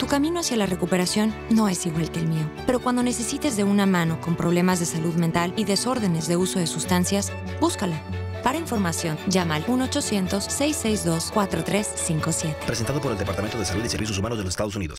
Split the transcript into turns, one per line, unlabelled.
Tu camino hacia la recuperación no es igual que el mío, pero cuando necesites de una mano con problemas de salud mental y desórdenes de uso de sustancias, búscala. Para información, llama al 1-800-662-4357.
Presentado por el Departamento de Salud y Servicios Humanos de los Estados Unidos.